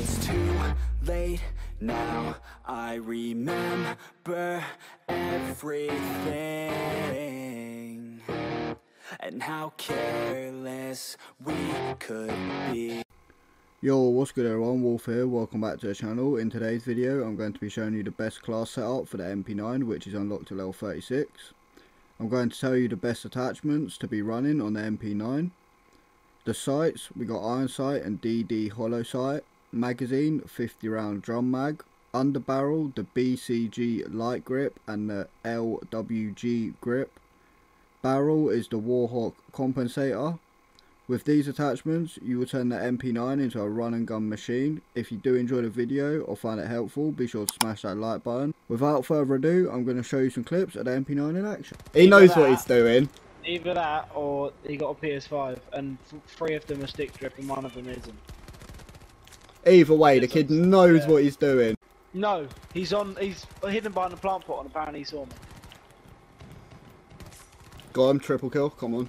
it's too late now. I remember everything and how careless we could be. Yo, what's good everyone, Wolf here, welcome back to the channel. In today's video I'm going to be showing you the best class setup for the MP9 which is unlocked to level 36. I'm going to tell you the best attachments to be running on the MP9. The sights, we got iron sight and DD hollow sight. Magazine, 50 round drum mag. Underbarrel, the BCG light grip and the LWG grip. Barrel is the Warhawk compensator. With these attachments, you will turn the MP9 into a run and gun machine. If you do enjoy the video or find it helpful, be sure to smash that like button. Without further ado, I'm going to show you some clips of the MP9 in action. He Either knows what he's doing. Either that or he got a PS5 and three of them are stick drift and one of them isn't. Either way, the kid knows what he's doing. No, he's on. He's hidden behind the plant pot and apparently he saw me. Got him, triple kill, come on.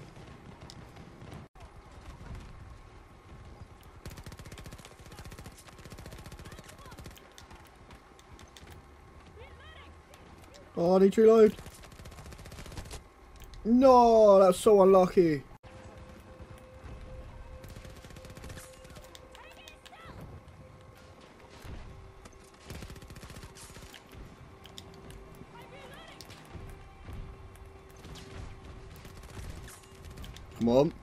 Oh, I need to reload. No, that's so unlucky. Come on.